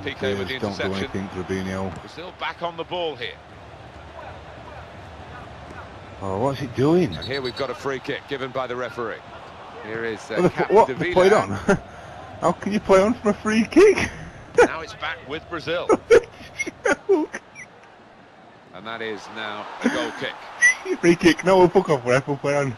Piqué with the interception. don't do anything, Robinho. Brazil back on the ball here. Oh, what's he doing? And here we've got a free kick given by the referee. Here is uh, What, Captain what? De They play on? How can you play on from a free kick? Now it's back with Brazil. And that is now a goal kick. free kick, no, we'll fuck off, ref, we'll play on.